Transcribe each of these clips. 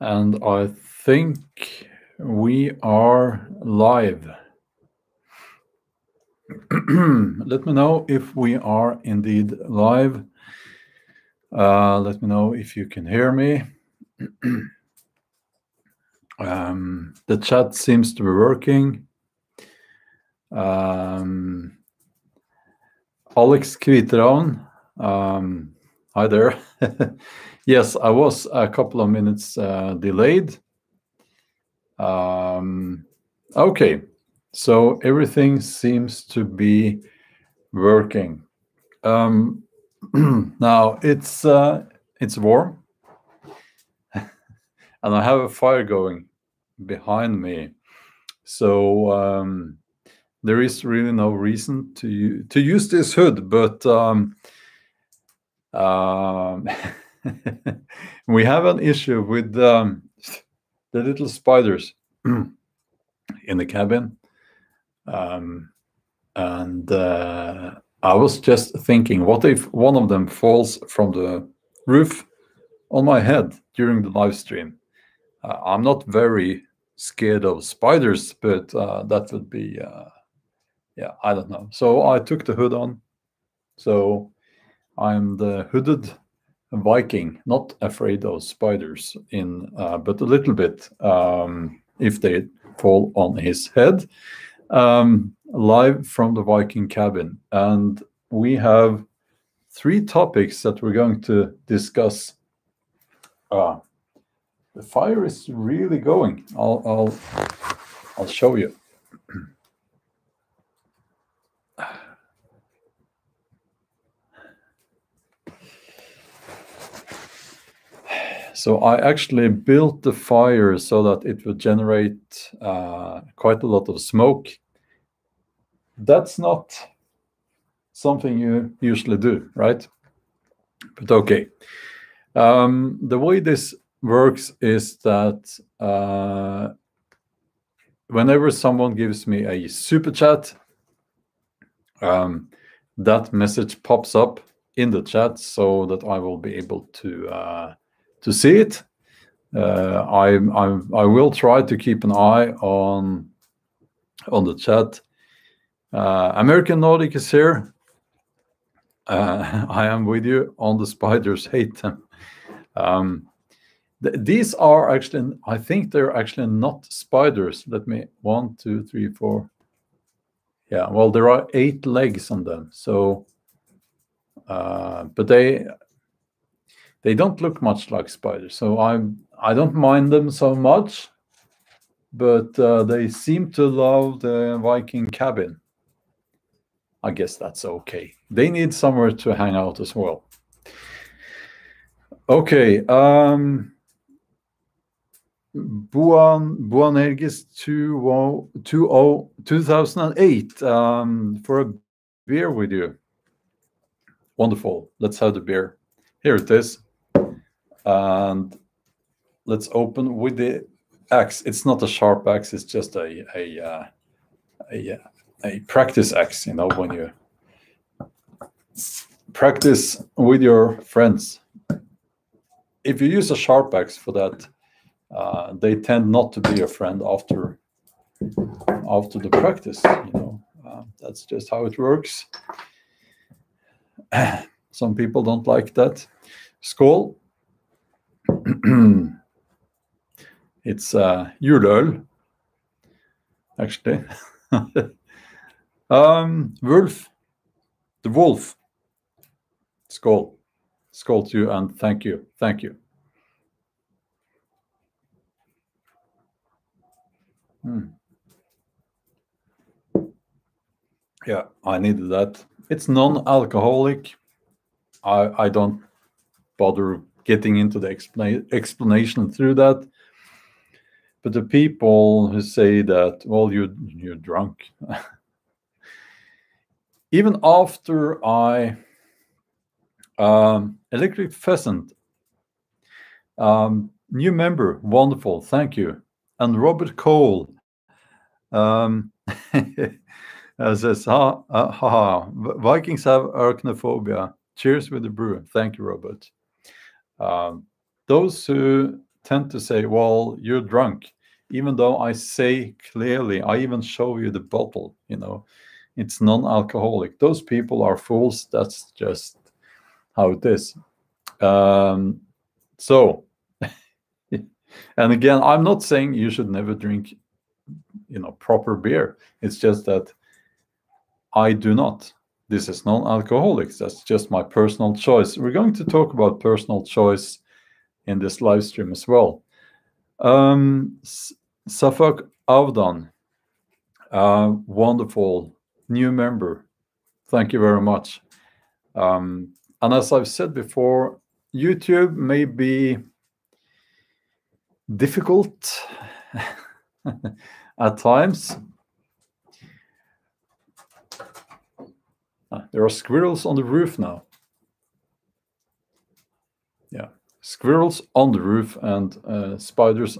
And I think we are live. let me know if we are indeed live. Uh, let me know if you can hear me. um, the chat seems to be working. Um, Alex Kviteraun, um, hi there. yes, I was a couple of minutes uh, delayed. Um, okay, so everything seems to be working. Um, now it's uh, it's warm, and I have a fire going behind me. So um, there is really no reason to to use this hood, but um, um, we have an issue with um, the little spiders in the cabin, um, and uh, I was just thinking, what if one of them falls from the roof on my head during the live stream? Uh, I'm not very scared of spiders, but uh, that would be uh, yeah, I don't know. So I took the hood on. So I'm the hooded Viking, not afraid of spiders in, uh, but a little bit um, if they fall on his head. Um, live from the Viking cabin, and we have three topics that we're going to discuss. Uh, the fire is really going. I'll I'll I'll show you. So I actually built the fire so that it would generate uh, quite a lot of smoke. That's not something you usually do, right? But okay. Um, the way this works is that uh, whenever someone gives me a super chat, um, that message pops up in the chat so that I will be able to uh, to see it. Uh, I, I, I will try to keep an eye on on the chat. Uh, American Nordic is here. Uh, I am with you on the spiders. Hate them. Um, th these are actually, I think they're actually not spiders. Let me one, two, three, four. Yeah, well, there are eight legs on them. So, uh, but they they don't look much like spiders, so I I don't mind them so much, but uh, they seem to love the Viking cabin. I guess that's okay. They need somewhere to hang out as well. Okay. Um, Buan Buanergis 2008 um, for a beer with you. Wonderful. Let's have the beer. Here it is and let's open with the axe. It's not a sharp axe. It's just a a uh, a, uh, a practice axe. You know when you practice with your friends. If you use a sharp axe for that, uh, they tend not to be a friend after after the practice. You know uh, that's just how it works. Some people don't like that. Skål. it's uh, juleøl, actually. um, Wolf, the wolf. Skål. Skål to you and thank you. Thank you. Hmm. Yeah, I needed that. It's non-alcoholic. I I don't bother getting into the explanation through that. But the people who say that, well, you you're drunk. Even after I um, Electric Pheasant, um, new member, wonderful, thank you. And Robert Cole um, says, ha, ha, ha, Vikings have arachnophobia. Cheers with the brew. Thank you, Robert. Um, those who tend to say, "Well, you're drunk," even though I say clearly, I even show you the bottle. You know, it's non-alcoholic. Those people are fools. That's just how it is. Um, so, and again, I'm not saying you should never drink, you know, proper beer. It's just that I do not. This is non-alcoholics. That's just my personal choice. We're going to talk about personal choice in this live stream as well. Um, Safak Avdan, uh, wonderful new member. Thank you very much. Um, and as I've said before, YouTube may be difficult at times. There are squirrels on the roof now. Yeah, squirrels on the roof and uh, spiders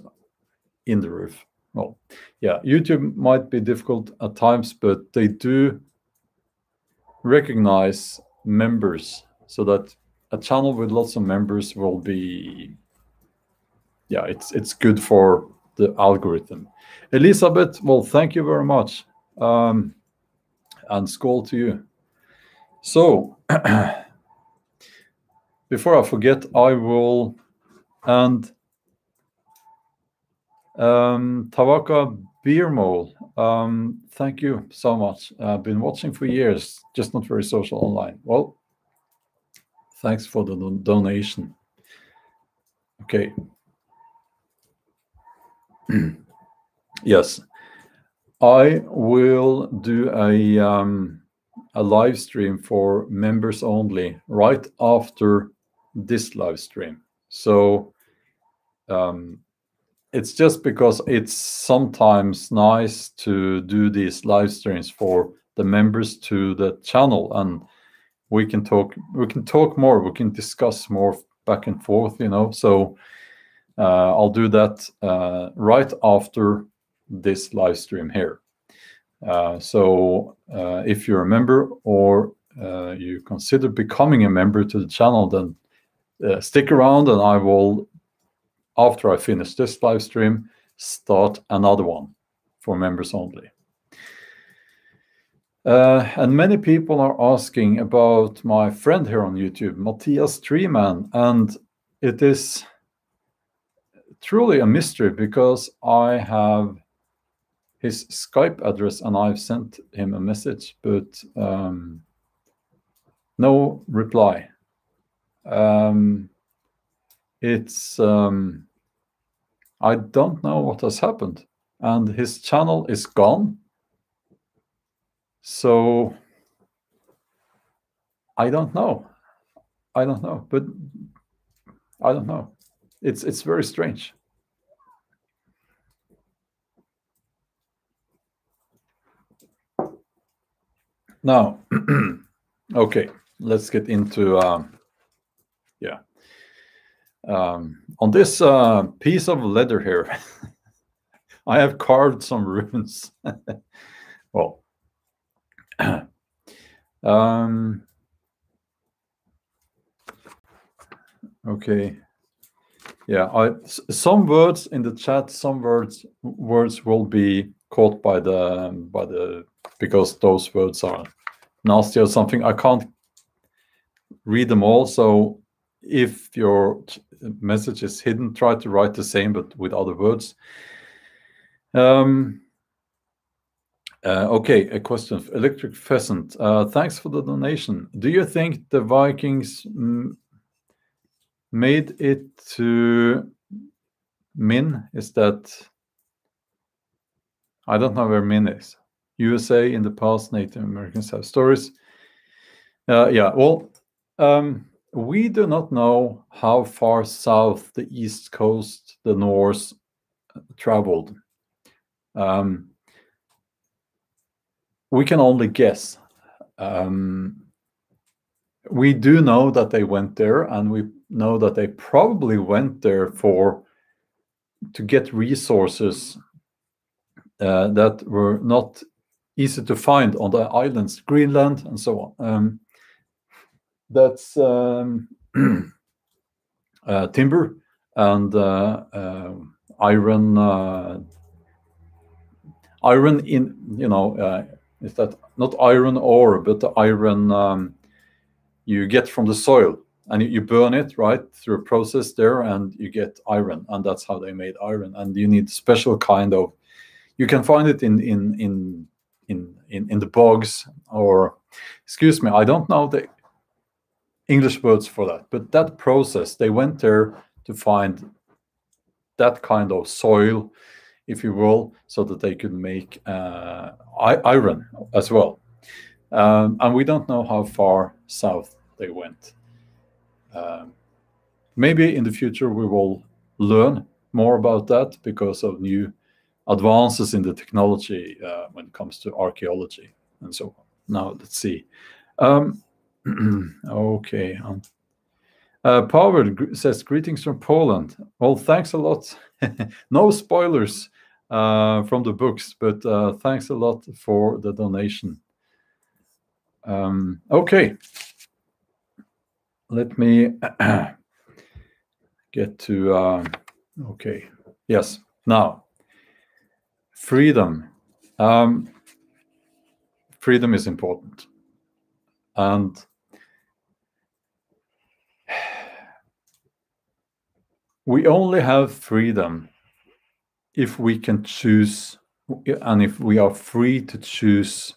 in the roof. Well, yeah, YouTube might be difficult at times, but they do recognize members so that a channel with lots of members will be yeah it's it's good for the algorithm elizabeth well thank you very much um, and skål to you so before i forget i will and um, Tawaka Beermole, um, thank you so much. I've been watching for years, just not very social online. Well, thanks for the donation. Okay. yes, I will do a um, a live stream for members only right after this live stream. So um, it's just because it's sometimes nice to do these live streams for the members to the channel and we can talk we can talk more we can discuss more back and forth you know so uh, i'll do that uh, right after this live stream here uh, so uh, if you're a member or uh, you consider becoming a member to the channel then uh, stick around and i will after I finish this live stream, start another one for members only. Uh, and many people are asking about my friend here on YouTube, Matthias Treeman, and it is truly a mystery because I have his Skype address and I've sent him a message, but um, no reply. Um, it's um, I don't know what has happened, and his channel is gone. So I don't know. I don't know, but I don't know. It's it's very strange. Now, okay, let's get into um, yeah um, on this uh, piece of leather here, I have carved some runes. well, um, okay. Yeah, I, some words in the chat, some words words will be caught by the by the because those words are nasty or something. I can't read them all, so if your message is hidden, try to write the same but with other words. Um, uh, okay, a question. Electric Pheasant, uh, thanks for the donation. Do you think the Vikings made it to Min? Is that I don't know where Min is. USA in the past, Native Americans have stories. Uh, yeah, well, um, we do not know how far south the east coast the Norse traveled. Um, we can only guess. Um, we do know that they went there, and we know that they probably went there for to get resources uh, that were not easy to find on the islands, Greenland, and so on. Um, that's um, uh, timber and uh, uh, iron uh, iron in you know uh, is that not iron ore but the iron um, you get from the soil and you, you burn it right through a process there and you get iron and that's how they made iron and you need special kind of you can find it in in in in in, in the bogs or excuse me i don't know the english words for that but that process they went there to find that kind of soil if you will so that they could make uh, iron as well. Um, and we don't know how far south they went. Um, maybe in the future we will learn more about that because of new advances in the technology uh, when it comes to archaeology and so on. Now let's see. Um, okay. Um, uh, Pavel says greetings from Poland. Well, thanks a lot. no spoilers uh, from the books, but uh, thanks a lot for the donation. Um, okay let me get to, uh, okay, yes, now, freedom. Um, freedom is important. And we only have freedom if we can choose and if we are free to choose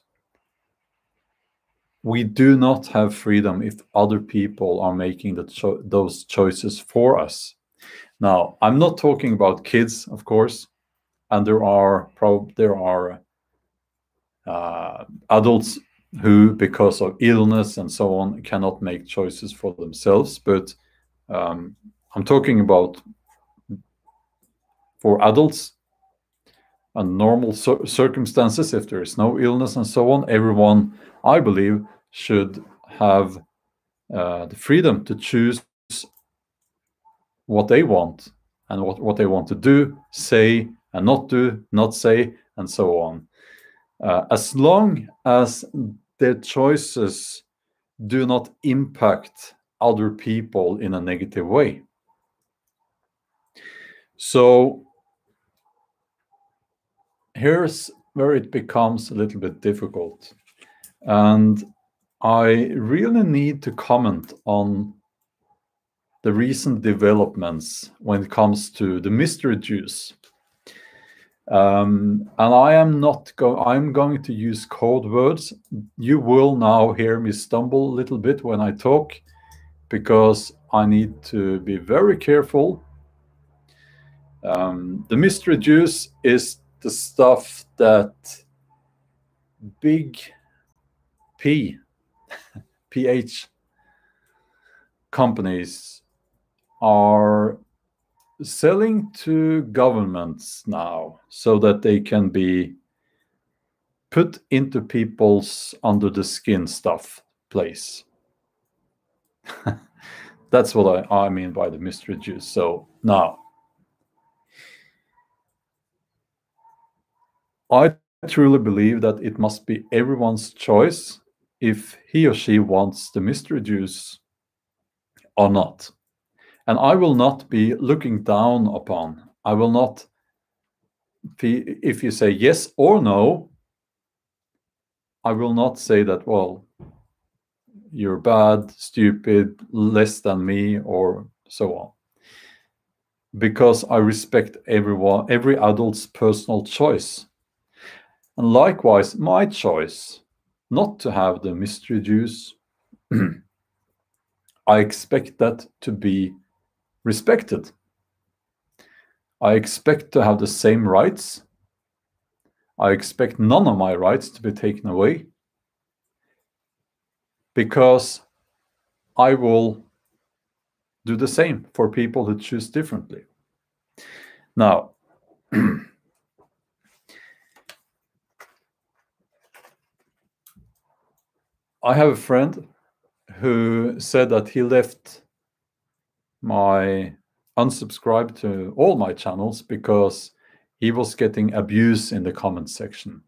we do not have freedom if other people are making cho those choices for us. Now, I'm not talking about kids, of course, and there are there are uh, adults who, because of illness and so on, cannot make choices for themselves. But um, I'm talking about for adults and normal circumstances, if there is no illness and so on, everyone I believe, should have uh, the freedom to choose what they want and what, what they want to do, say, and not do, not say, and so on. Uh, as long as their choices do not impact other people in a negative way. So here's where it becomes a little bit difficult. And I really need to comment on the recent developments when it comes to the mystery juice. Um, and I am not going, I'm going to use code words. You will now hear me stumble a little bit when I talk because I need to be very careful. Um, the mystery juice is the stuff that big P, PH companies are selling to governments now so that they can be put into people's under the skin stuff place. That's what I, I mean by the mystery juice. So now, I truly believe that it must be everyone's choice if he or she wants the mystery juice or not. And I will not be looking down upon. I will not, be, if you say yes or no, I will not say that, well, you're bad, stupid, less than me, or so on. Because I respect everyone, every adult's personal choice. And likewise, my choice not to have the mystery juice, I expect that to be respected. I expect to have the same rights. I expect none of my rights to be taken away because I will do the same for people who choose differently. Now, I have a friend who said that he left my unsubscribe to all my channels because he was getting abuse in the comment section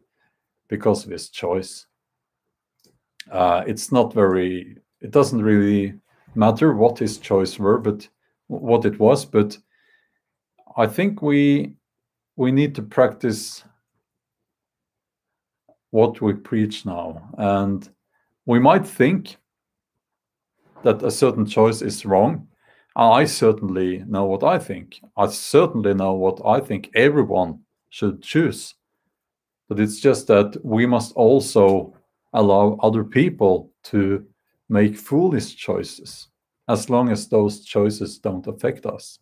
because of his choice. Uh, it's not very, it doesn't really matter what his choice were, but what it was, but I think we we need to practice what we preach now, and we might think that a certain choice is wrong. I certainly know what I think. I certainly know what I think everyone should choose. But it's just that we must also allow other people to make foolish choices as long as those choices don't affect us.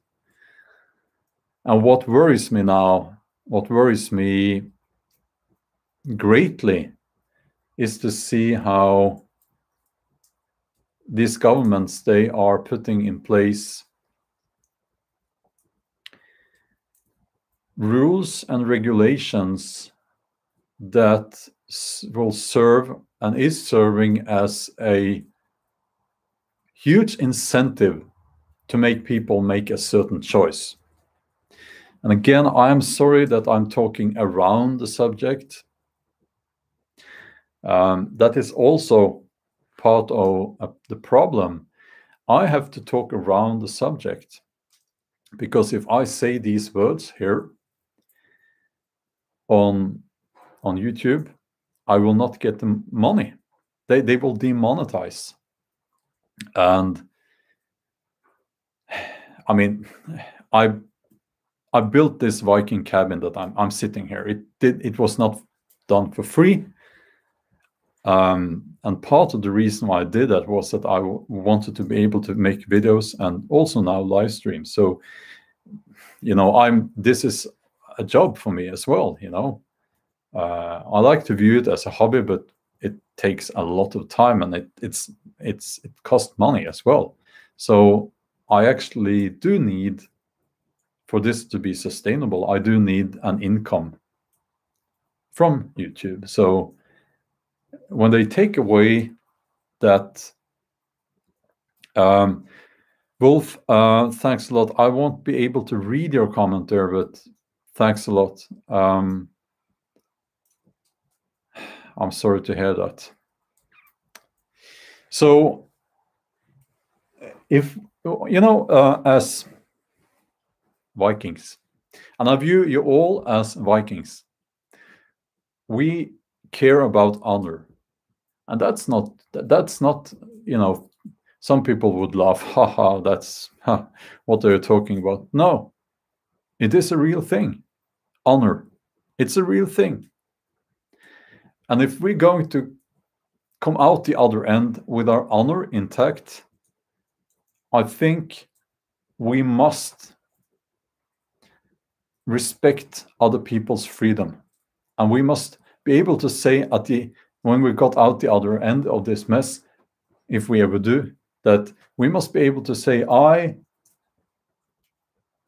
And what worries me now, what worries me greatly, is to see how these governments they are putting in place rules and regulations that will serve and is serving as a huge incentive to make people make a certain choice. And again, I am sorry that I'm talking around the subject. Um, that is also part of the problem. I have to talk around the subject because if I say these words here on on YouTube, I will not get the money. They they will demonetize. And I mean, I I built this Viking cabin that I'm I'm sitting here. It did it was not done for free. Um, and part of the reason why I did that was that I wanted to be able to make videos and also now live stream. So, you know, I'm this is a job for me as well. You know, uh, I like to view it as a hobby, but it takes a lot of time and it it's it's it costs money as well. So I actually do need for this to be sustainable. I do need an income from YouTube. So when they take away that um, Wolf, uh, thanks a lot. I won't be able to read your comment there, but thanks a lot. Um, I'm sorry to hear that. So, if you know, uh, as Vikings, and I view you all as Vikings, we care about honor. And that's not that's not you know some people would laugh haha that's huh, what are talking about. No. It is a real thing. Honor. It's a real thing. And if we're going to come out the other end with our honor intact i think we must respect other people's freedom. And we must be able to say at the when we got out the other end of this mess, if we ever do, that we must be able to say, I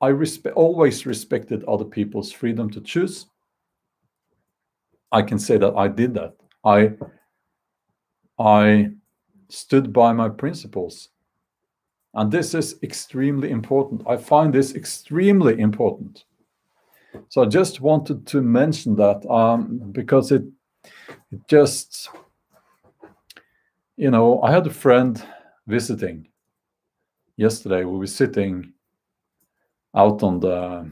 I respe- always respected other people's freedom to choose. I can say that I did that. I I stood by my principles. And this is extremely important. I find this extremely important. So I just wanted to mention that um, because it it just you know i had a friend visiting yesterday. We were sitting out on the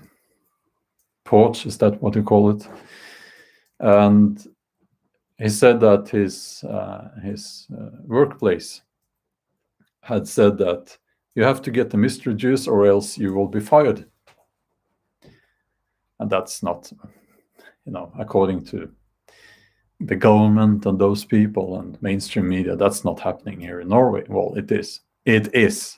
porch is that what you call it? And he said that his uh, his uh, workplace had said that you have to get the mystery juice or else you will be fired and that's not you know according to the government and those people and mainstream media. That's not happening here in Norway. Well, it is. It is.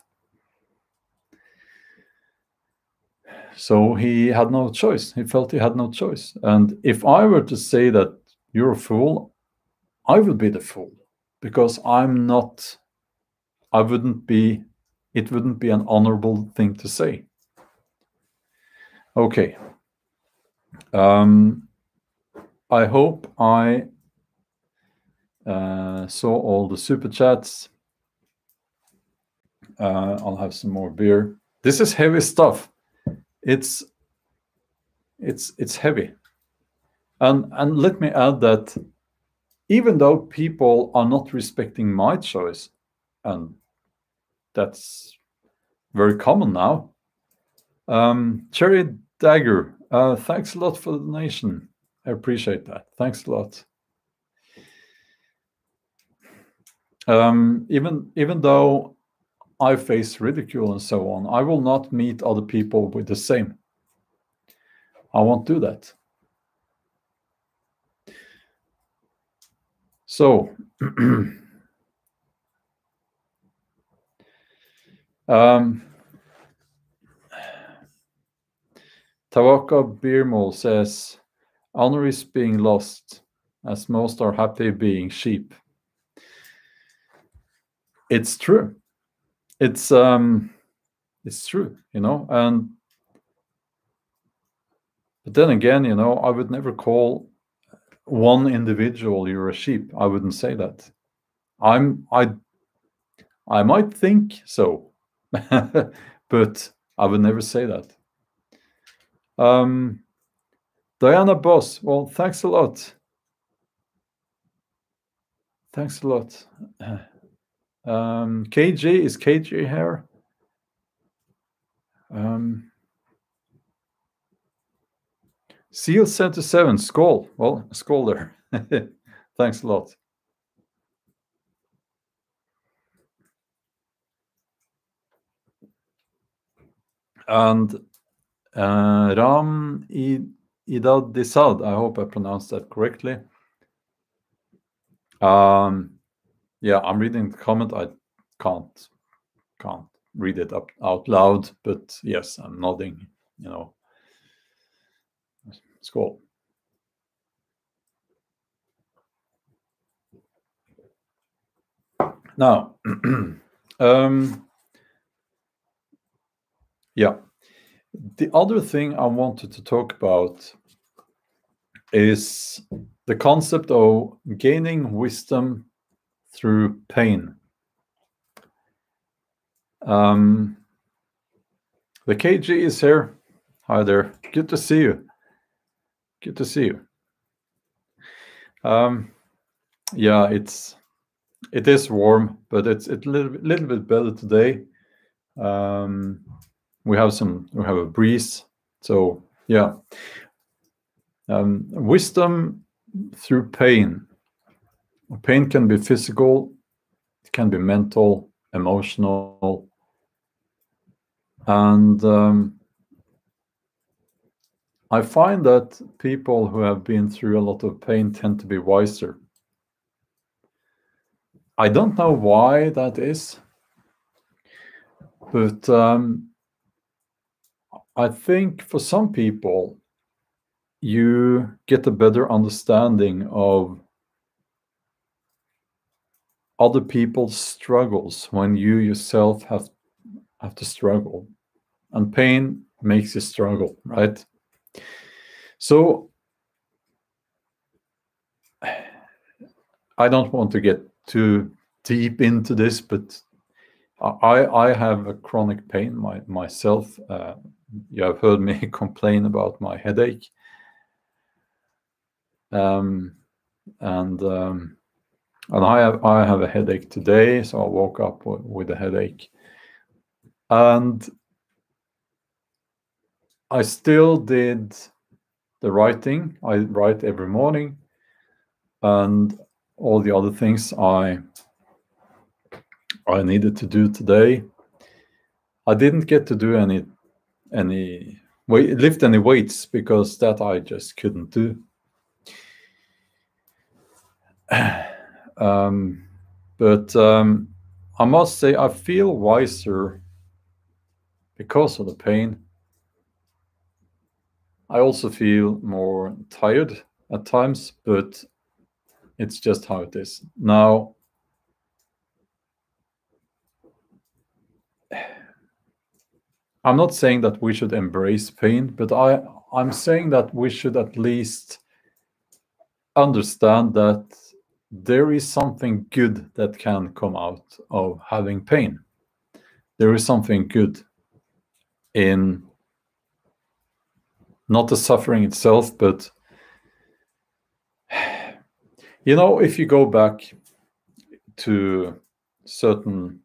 So he had no choice. He felt he had no choice. And if I were to say that you're a fool, I would be the fool because I'm not, I wouldn't be, it wouldn't be an honorable thing to say. Okay. Um, I hope I uh, saw all the super chats. Uh, I'll have some more beer. This is heavy stuff. It's it's it's heavy. And and let me add that even though people are not respecting my choice, and that's very common now, Um, Cherry Dagger, uh, thanks a lot for the donation. I appreciate that. Thanks a lot. Um, even even though I face ridicule and so on, I will not meet other people with the same. I won't do that. So, um, Tawaka Beermol says, honor is being lost, as most are happy being sheep. It's true. It's um, it's true, you know, and but then again, you know, I would never call one individual you're a sheep. I wouldn't say that. I'm I I might think so, but I would never say that. Um, Diana Boss, well, thanks a lot. Thanks a lot. Um, KG, is KG here? Um, Seal 77, Skål. Well, Skål there. Thanks a lot. And uh, Ram Idad Disad, I hope I pronounced that correctly. Um, yeah, I'm reading the comment. I can't can't read it up out loud, but yes, I'm nodding. You know, Skål. Now, um, yeah, the other thing I wanted to talk about is the concept of gaining wisdom through pain. Um, the KG is here. Hi there. Good to see you. Good to see you. Um, yeah, it's it is warm, but it's a little, little bit better today. Um, we have some we have a breeze, so yeah. Um, wisdom through pain. Pain can be physical, it can be mental, emotional, and um, I find that people who have been through a lot of pain tend to be wiser. I don't know why that is, but um, I think for some people, you get a better understanding of other people's struggles when you yourself have have to struggle and pain makes you struggle right so I don't want to get too deep into this, but I I have a chronic pain my, myself. Uh, you have heard me complain about my headache, um, and um, and I have I have a headache today, so I woke up with a headache, and I still did the writing. I write every morning, and all the other things I I needed to do today. I didn't get to do any any weight, lift any weights because that I just couldn't do. um, but um, I must say I feel wiser because of the pain I also feel more tired at times, but it's just how it is. Now, I'm not saying that we should embrace pain, but I, I'm saying that we should at least understand that there is something good that can come out of having pain. There is something good in not the suffering itself, but you know, if you go back to certain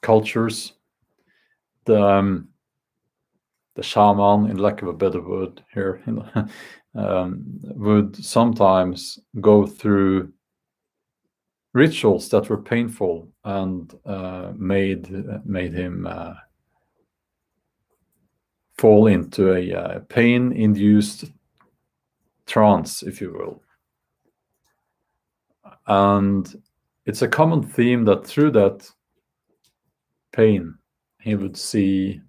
cultures, the um, the shaman, in lack of a better word here, um, would sometimes go through rituals that were painful and uh, made made him uh, fall into a uh, pain-induced trance, if you will. And it's a common theme that through that pain, he would see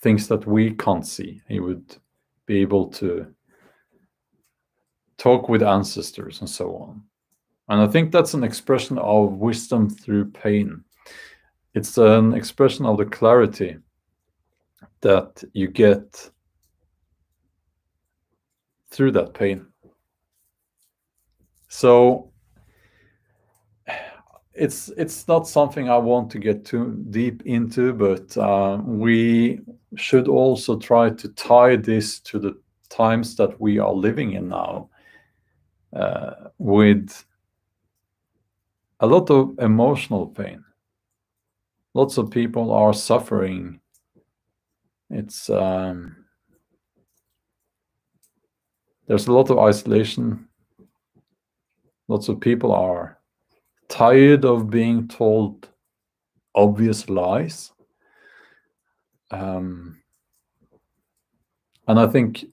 things that we can't see. He would be able to talk with ancestors and so on. And I think that's an expression of wisdom through pain. It's an expression of the clarity that you get through that pain. So it's it's not something I want to get too deep into, but uh, we should also try to tie this to the times that we are living in now, uh, with a lot of emotional pain. Lots of people are suffering. It's um, there's a lot of isolation. Lots of people are tired of being told obvious lies. Um, and I think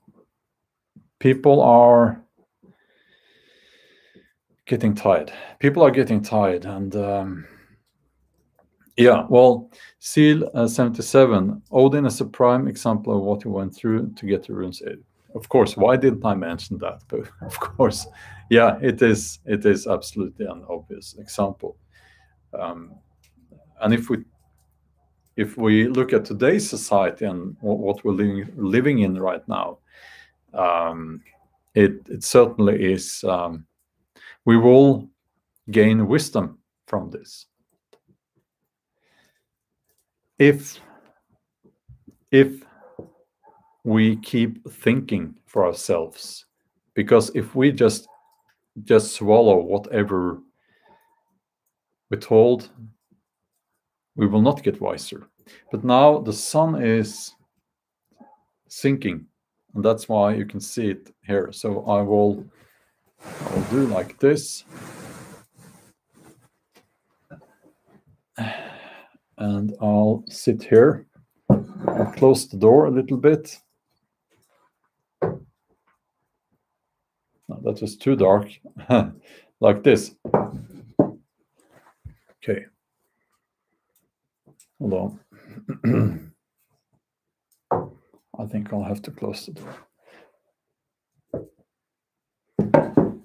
people are getting tired. People are getting tired. And um, yeah, well, Seal uh, 77, Odin is a prime example of what he went through to get to Rune's Edge of course why didn't i mention that? But of course yeah it is it is absolutely an obvious example. Um, and if we if we look at today's society and what we're living, living in right now um, it it certainly is um, we will gain wisdom from this. If if we keep thinking for ourselves. Because if we just just swallow whatever we're told we will not get wiser. But now the sun is sinking and that's why you can see it here. So i will i'll do like this. And i'll sit here I'll close the door a little bit that was too dark. like this. Okay. Hold on. I think I'll have to close the door.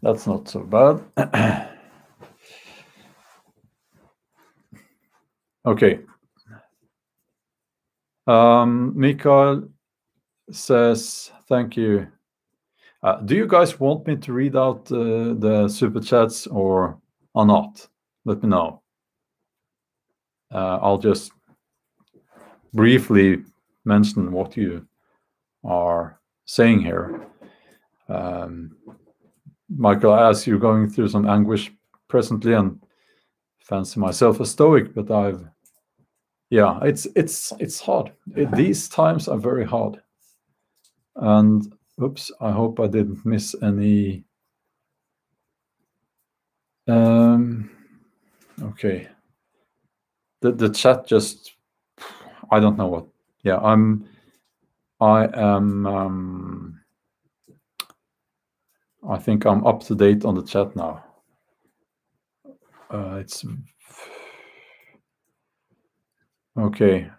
That's not so bad. okay. Um, Mikael says, thank you. Uh, do you guys want me to read out uh, the super chats or or not? Let me know. Uh, I'll just briefly mention what you are saying here. Um, Michael, as you're going through some anguish presently, and fancy myself a stoic, but I've, yeah, it's it's it's hard. It, these times are very hard, and Oops, I hope I didn't miss any. Um, okay. The the chat just I don't know what. Yeah, I'm I am um, I think I'm up to date on the chat now. Uh, it's okay.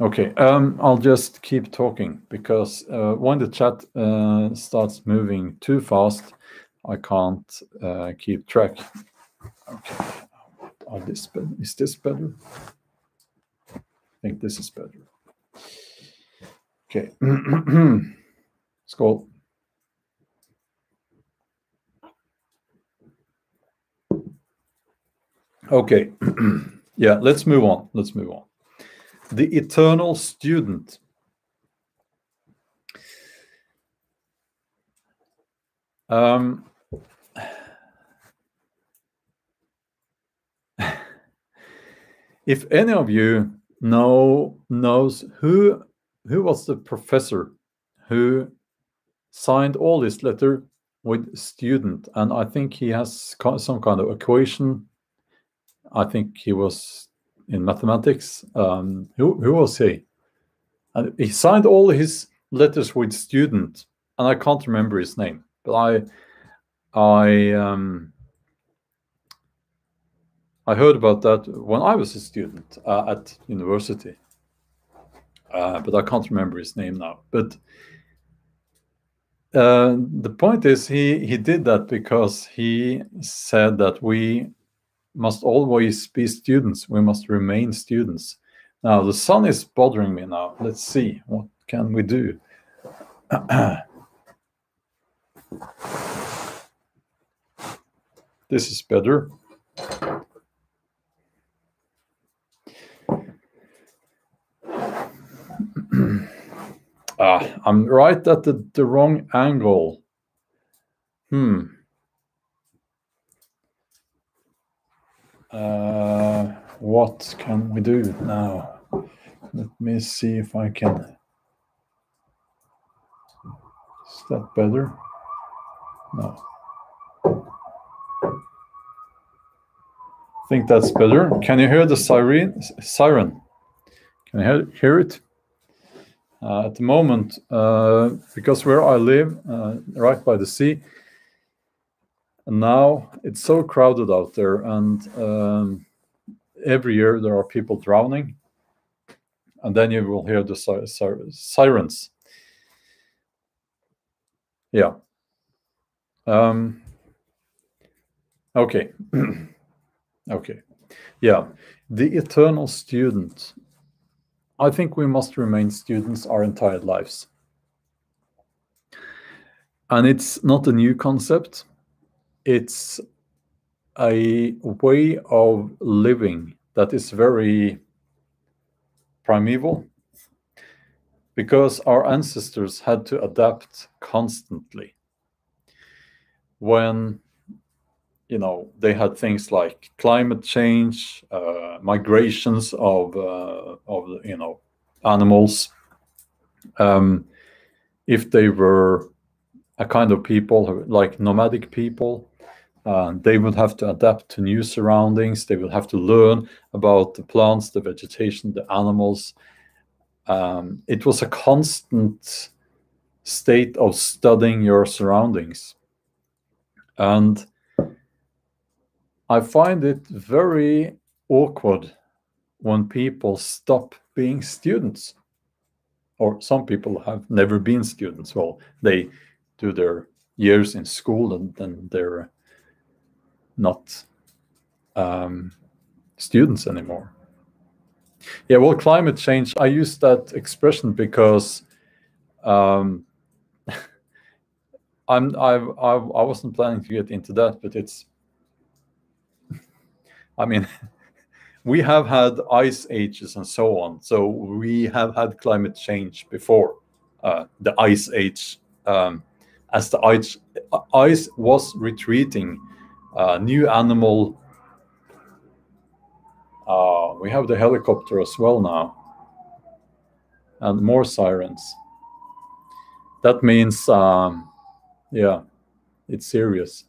Okay, um, I'll just keep talking because uh, when the chat uh, starts moving too fast, I can't uh, keep track. Okay, this is this better? I think this is better. Okay, Skål. Okay, yeah, let's move on. Let's move on the eternal student. Um, if any of you know knows who who was the professor who signed all this letter with student and i think he has some kind of equation i think he was in mathematics um, who, who was he and he signed all his letters with student and i can't remember his name but i i um, I heard about that when I was a student uh, at university, uh, but I can't remember his name now. But uh, the point is, he he did that because he said that we must always be students. We must remain students. Now the sun is bothering me now. Let's see what can we do. this is better. Ah, I'm right at the, the wrong angle. Hmm. Uh, what can we do now? Let me see if I can. Is that better? No. I think that's better. Can you hear the siren? Siren? Can you hear, it? Uh, at the moment, uh, because where I live, uh, right by the sea, and now it's so crowded out there, and um, every year there are people drowning, and then you will hear the si si sirens. Yeah. Um, okay. okay. Yeah. The eternal student I think we must remain students our entire lives. And it's not a new concept. It's a way of living that is very primeval because our ancestors had to adapt constantly. When you know they had things like climate change, uh, migrations of uh, of you know animals. Um, if they were a kind of people like nomadic people, uh, they would have to adapt to new surroundings. They would have to learn about the plants, the vegetation, the animals. Um, it was a constant state of studying your surroundings. And I find it very awkward when people stop being students. Or some people have never been students. Well, they do their years in school and then they're not um, students anymore. Yeah, well, climate change, I use that expression because um, I'm, I've, I've, I wasn't planning to get into that, but it's I mean, we have had ice ages and so on. So we have had climate change before uh, the ice age. Um, as the ice, ice was retreating, uh, new animal. Uh, we have the helicopter as well now, and more sirens. That means, um, yeah, it's serious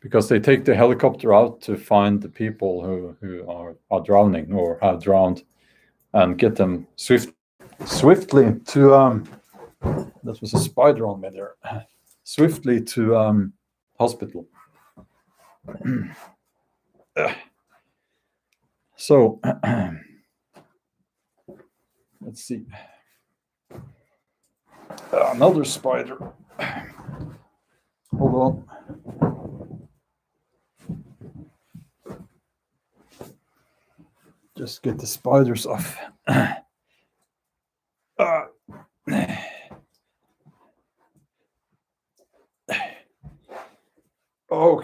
because they take the helicopter out to find the people who, who are, are drowning or have drowned and get them swift, swiftly to um, that was a spider on me there swiftly to um, hospital. So let's see. Another spider. Hold on. Just get the spiders off. uh,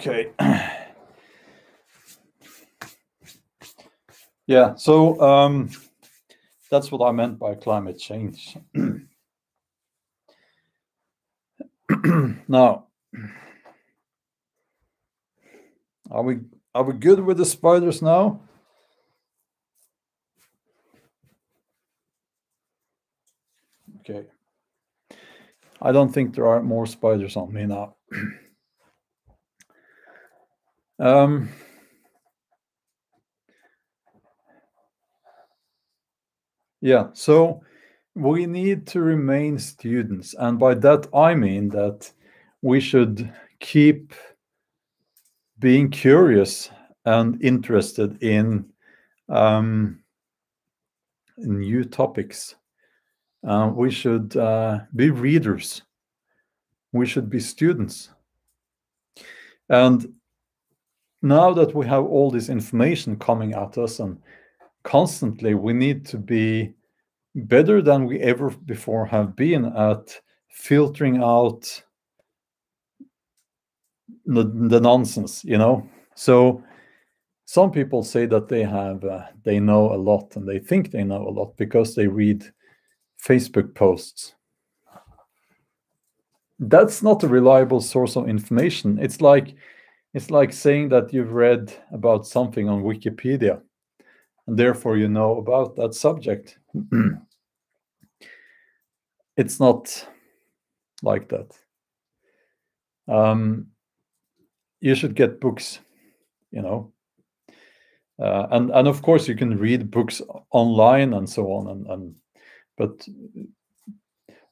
okay. yeah, so um, that's what I meant by climate change. now, are we Are we good with the spiders now? Okay. I don't think there are more spiders on me now. um, yeah, so we need to remain students. And by that, I mean that we should keep being curious and interested in um, new topics. Uh, we should uh, be readers. We should be students. And now that we have all this information coming at us and constantly, we need to be better than we ever before have been at filtering out the, the nonsense, you know. So some people say that they have uh, they know a lot and they think they know a lot because they read Facebook posts. That's not a reliable source of information. It's like it's like saying that you've read about something on Wikipedia and therefore you know about that subject. it's not like that. Um, you should get books, you know, uh, and and of course you can read books online and so on, and, and but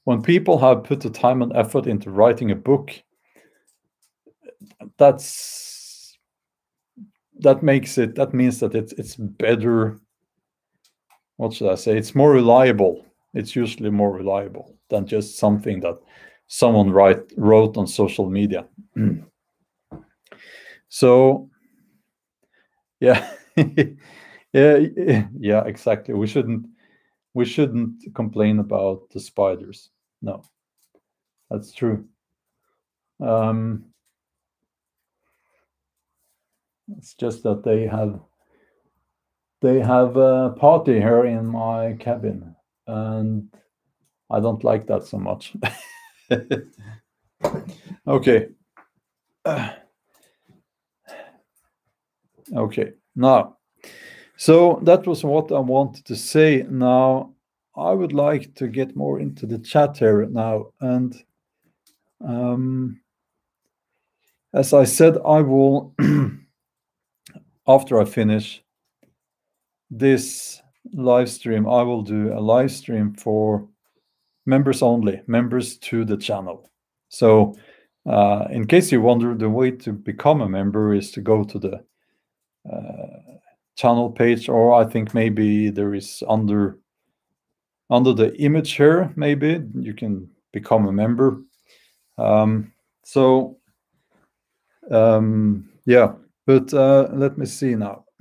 when people have put the time and effort into writing a book, that's that makes it that means that it's it's better. What should I say? It's more reliable. It's usually more reliable than just something that someone write wrote on social media. so yeah yeah yeah exactly we shouldn't we shouldn't complain about the spiders no that's true um it's just that they have they have a party here in my cabin and i don't like that so much. Okay. Okay now so that was what i wanted to say. Now i would like to get more into the chat here now and um, as i said i will after i finish this live stream i will do a live stream for members only members to the channel so uh, in case you wonder, the way to become a member is to go to the uh, channel page, or I think maybe there is under under the image here, maybe you can become a member. Um, so um, yeah, but uh, let me see now.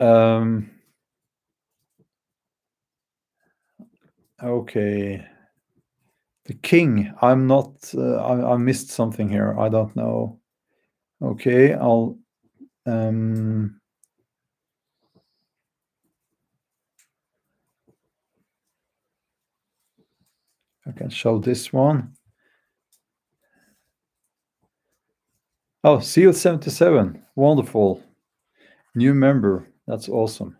um, okay. The king. I'm not. Uh, I, I, missed something here. I don't know. Okay, I'll. Um, I can show this one. Oh, Seal 77. Wonderful. New member. That's awesome.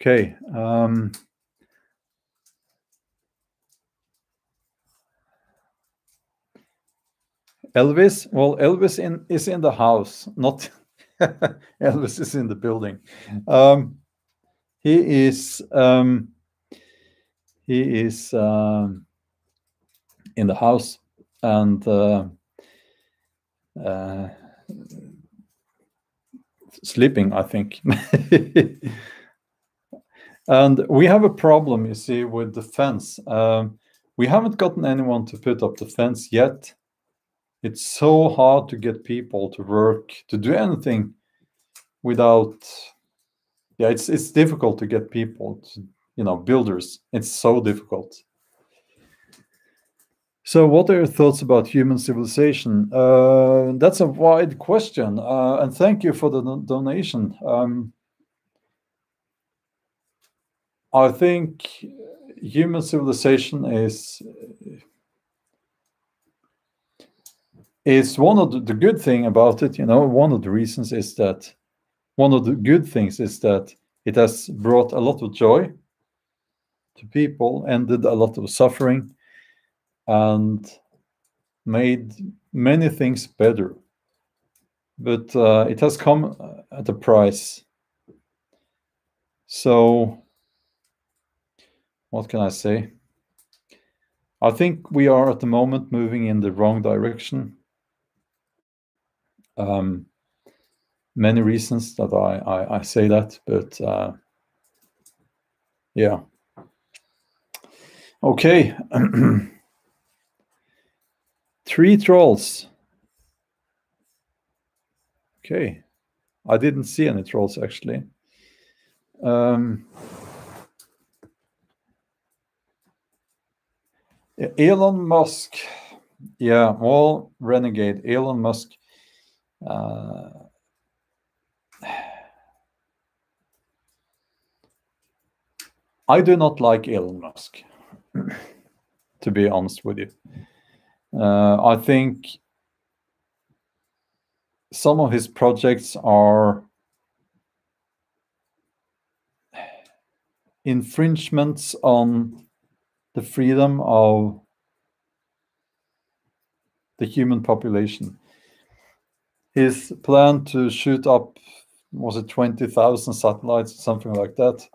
Okay. Um, Elvis, well, Elvis in, is in the house, not Elvis is in the building. Um, he is um, he is um, in the house and uh, uh, sleeping, I think. and we have a problem, you see, with the fence. Um, we haven't gotten anyone to put up the fence yet it's so hard to get people to work to do anything without yeah it's it's difficult to get people to you know builders it's so difficult so what are your thoughts about human civilization uh, that's a wide question uh, and thank you for the donation um, i think human civilization is is one of the, the good thing about it. You know, one of the reasons is that one of the good things is that it has brought a lot of joy to people, ended a lot of suffering, and made many things better. But uh, it has come at a price. So, what can I say? I think we are at the moment moving in the wrong direction. Um, many reasons that I, I, I say that, but uh, yeah. Okay. Three trolls. Okay. I didn't see any trolls actually. Um, Elon Musk. Yeah, well, renegade. Elon Musk. Uh, I do not like Elon Musk, to be honest with you. Uh, I think some of his projects are infringements on the freedom of the human population. His plan to shoot up, was it 20,000 satellites, something like that?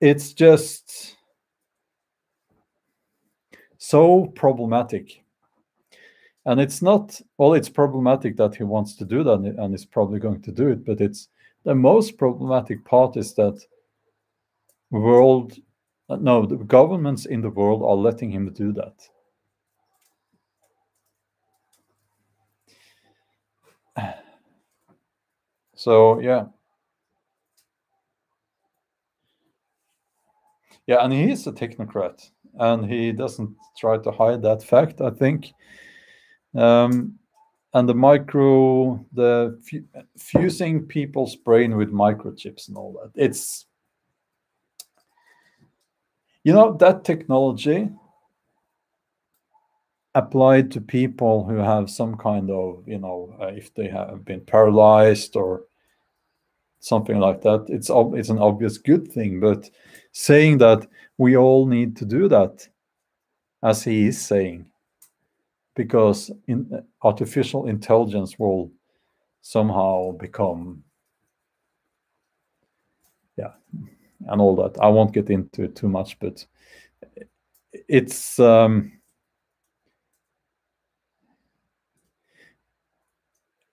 It's just so problematic. And it's not, well, it's problematic that he wants to do that and is probably going to do it, but it's the most problematic part is that world no the governments in the world are letting him do that. So yeah. Yeah and he is a technocrat and he doesn't try to hide that fact. I think um, and the micro the fusing people's brain with microchips and all that it's you know, that technology applied to people who have some kind of, you know, uh, if they have been paralyzed or something like that, it's it's an obvious good thing. But saying that we all need to do that, as he is saying, because in, artificial intelligence will somehow become yeah and all that. I won't get into it too much, but it's um,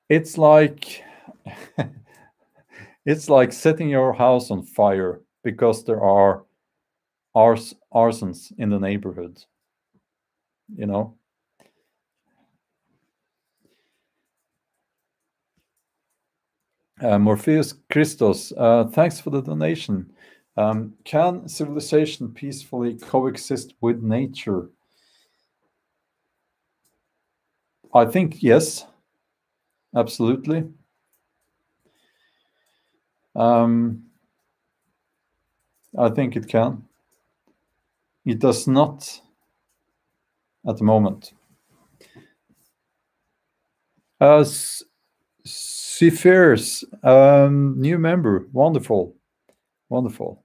it's like it's like setting your house on fire because there are ars arsons in the neighborhood. You know, Uh, Morpheus Christos, uh, thanks for the donation. Um, can civilization peacefully coexist with nature? I think yes, absolutely. Um, I think it can. It does not at the moment. As Seafarers, um, new member, wonderful, wonderful.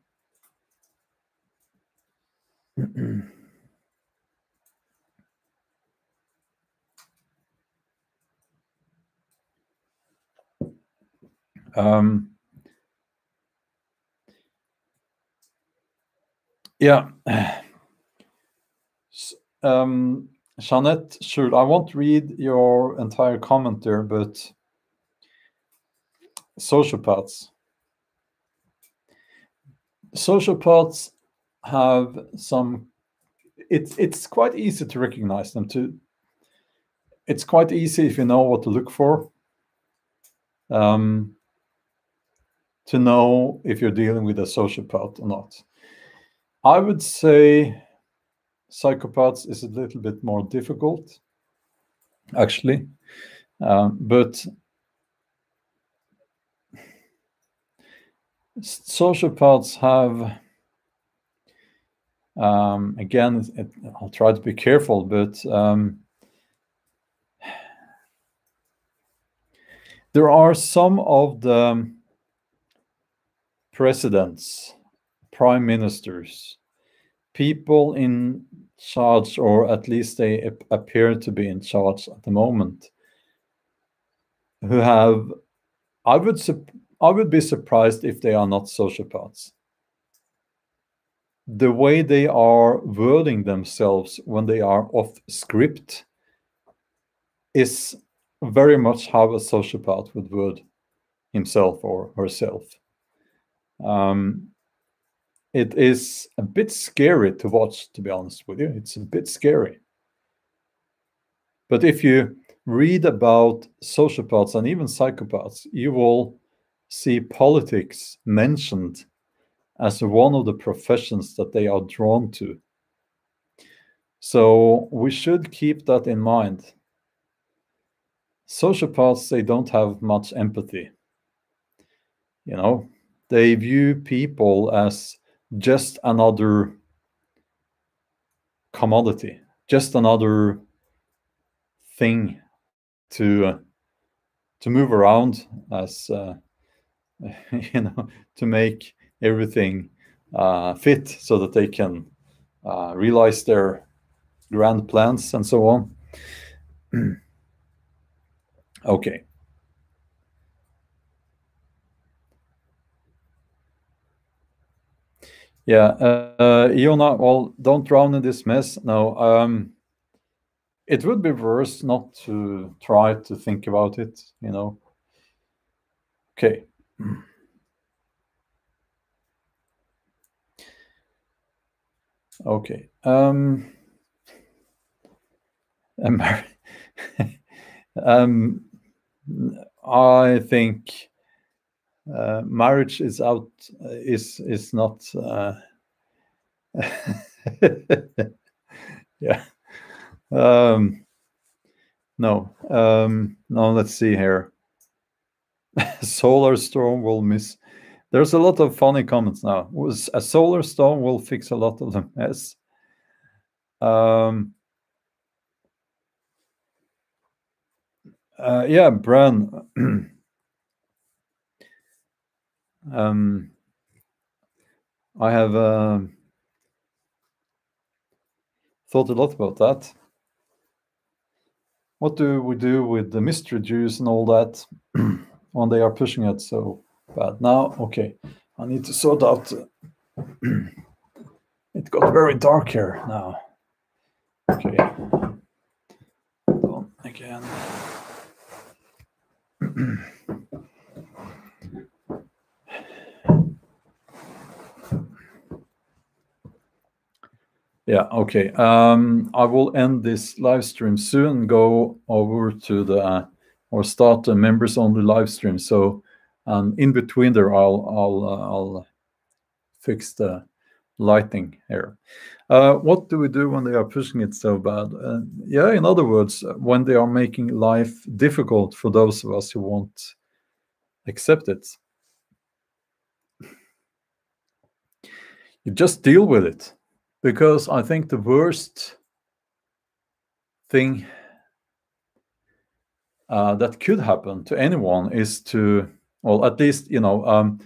um, yeah. Um, Jeanette, sure, I won't read your entire comment there, but sociopaths. Sociopaths have some. It's it's quite easy to recognize them. To it's quite easy if you know what to look for. Um, to know if you're dealing with a sociopath or not. I would say psychopaths is a little bit more difficult, actually. Um, but sociopaths have um, again it, i'll try to be careful but um, there are some of the presidents, prime ministers, people in charge, or at least they appear to be in charge at the moment, who have, I would, I would be surprised if they are not sociopaths. The way they are wording themselves when they are off script is very much how a sociopath would word himself or herself. Um, it is a bit scary to watch, to be honest with you. It's a bit scary. But if you read about sociopaths and even psychopaths, you will see politics mentioned as one of the professions that they are drawn to. So we should keep that in mind. Sociopaths, they don't have much empathy. You know, they view people as just another commodity, just another thing to to move around as uh, you know to make everything uh, fit so that they can uh, realize their grand plans and so on. okay. Yeah, uh, Iona, well, don't drown in this mess. No, um, it would be worse not to try to think about it, you know. Okay. Okay. Um, um, I think uh, marriage is out is is not uh, yeah um, no um, no let's see here solar storm will miss. There's a lot of funny comments now. A solar storm will fix a lot of the mess. Um, uh, yeah Bran. Um, I have uh, thought a lot about that. What do we do with the mystery juice and all that when they are pushing it so bad? Now, okay, I need to sort out. it got very dark here now. Okay, on again. Yeah, okay. Um, I will end this live stream soon, go over to the, or start a members only live stream. So, um, in between there, I'll, I'll, uh, I'll fix the lighting here. Uh, what do we do when they are pushing it so bad? Uh, yeah, in other words, when they are making life difficult for those of us who won't accept it. You just deal with it because I think the worst thing uh, that could happen to anyone is to, well, at least, you know, um,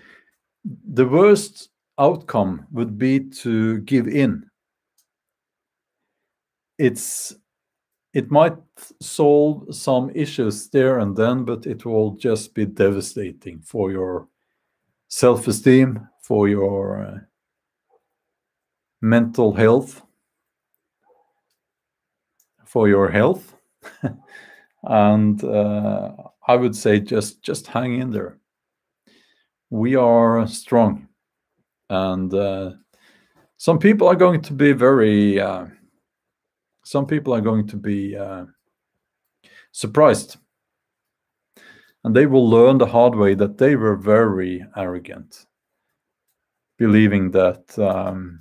the worst outcome would be to give in. It's it might solve some issues there and then, but it will just be devastating for your self-esteem, for your uh, mental health for your health and uh, i would say just just hang in there. We are strong. And uh, some people are going to be very uh, some people are going to be uh, surprised. And they will learn the hard way that they were very arrogant believing that um,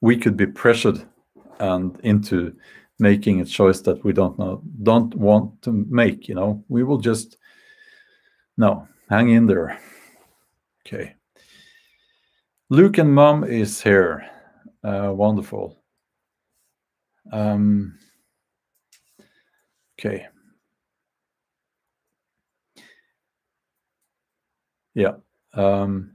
we could be pressured and into making a choice that we don't know don't want to make you know? We will just no hang in there. Okay. Luke and mom is here. Uh, wonderful. Um, okay. Yeah um,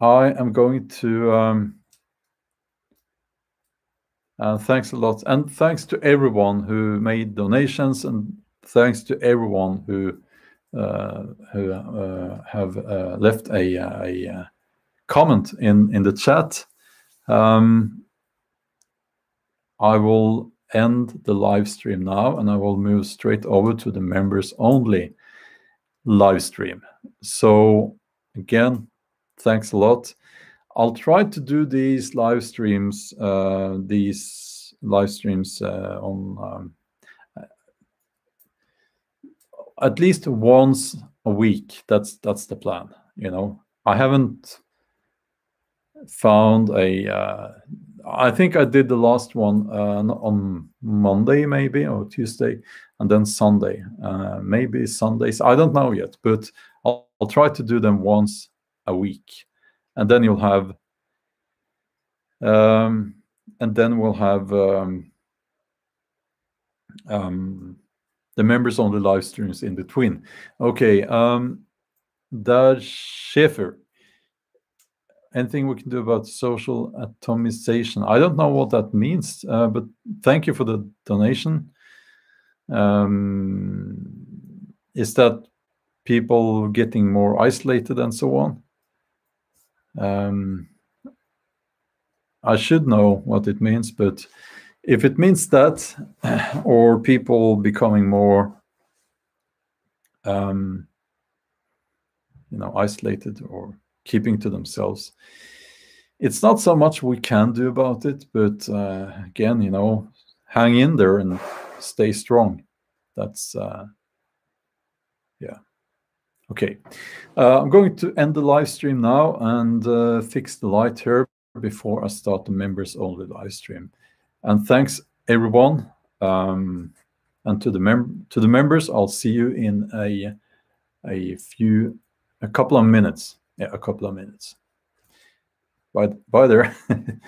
i am going to um, thanks a lot, and thanks to everyone who made donations, and thanks to everyone who uh, who uh, have uh, left a, comment in in the chat. Um, I will end the live stream now, and I will move straight over to the members only live stream. So again, thanks a lot. I'll try to do these live streams, uh, these live streams uh, on um, at least once a week. That's that's the plan. You know, I haven't found a. Uh, I think I did the last one uh, on Monday, maybe or Tuesday, and then Sunday, uh, maybe Sundays. I don't know yet, but I'll, I'll try to do them once a week, and then you'll have. Um, and then we'll have um, um, the members on the live streams in between. Okay, um, Dad Schaefer. Anything we can do about social atomization? I don't know what that means, uh, but thank you for the donation. Um, is that people getting more isolated and so on? Um, I should know what it means, but if it means that, or people becoming more, um, you know, isolated or keeping to themselves, it's not so much we can do about it. But uh, again, you know, hang in there and stay strong. That's uh, yeah. Okay, uh, I'm going to end the live stream now and uh, fix the light here before I start the members only live stream. And thanks everyone. Um, and to the mem to the members, I'll see you in a a few a couple of minutes. Yeah, a couple of minutes. Bye bye there.